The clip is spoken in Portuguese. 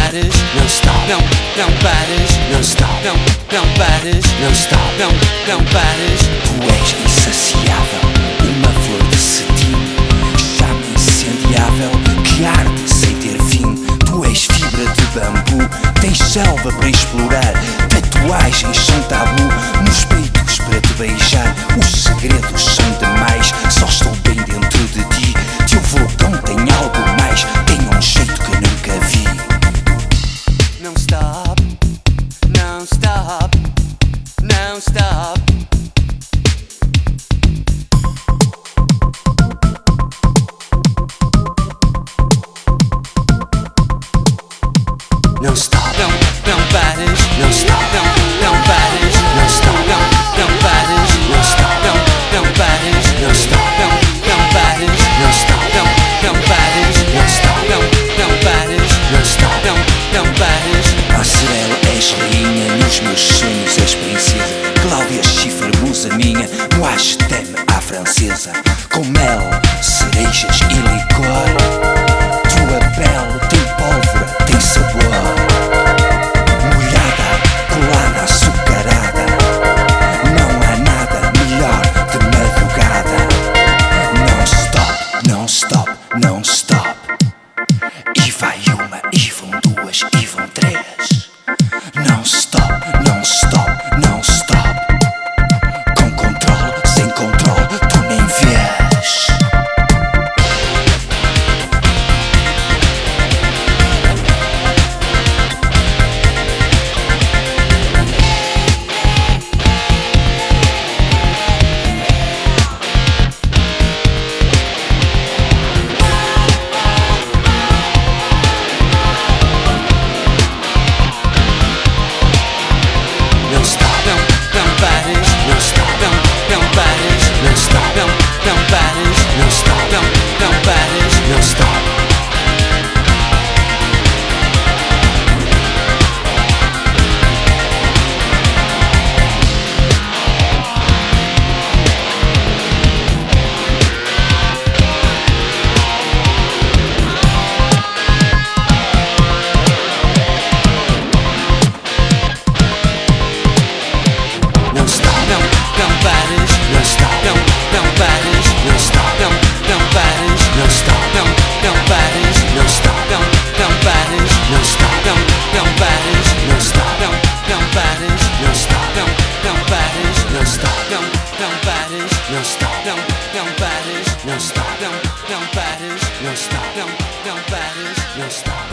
pares, não stop, não, não pares, não stop, não, não pares, não stop, não, não pares. Tu és insaciável, uma flor de cetim, chama incendiável que arde sem ter fim. Tu és fibra de bambu, tens selva para explorar, tatuagens são tabu, nos peitos para te beijar, os segredos don't stop. No stop. com mel, cerejas e licor. Tua pele pares, não stop, Don't batters, no stop, não, não batters, no stop, não, não pares, não stop.